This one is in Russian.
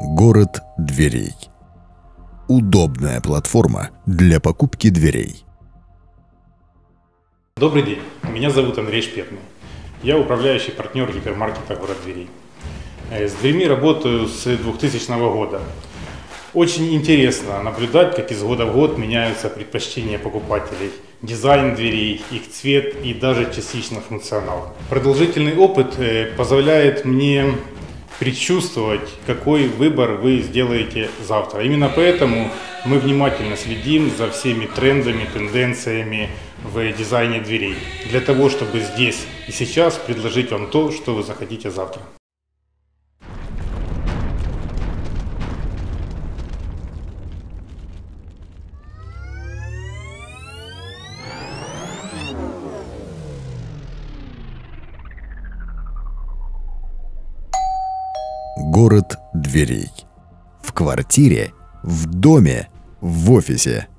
Город дверей. Удобная платформа для покупки дверей. Добрый день, меня зовут Андрей Шпетный. Я управляющий партнер гипермаркета «Город дверей». Э, С дверьми работаю с 2000 года. Очень интересно наблюдать, как из года в год меняются предпочтения покупателей. Дизайн дверей, их цвет и даже частично функционал. Продолжительный опыт э, позволяет мне предчувствовать, какой выбор вы сделаете завтра. Именно поэтому мы внимательно следим за всеми трендами, тенденциями в дизайне дверей. Для того, чтобы здесь и сейчас предложить вам то, что вы захотите завтра. Город дверей. В квартире, в доме, в офисе –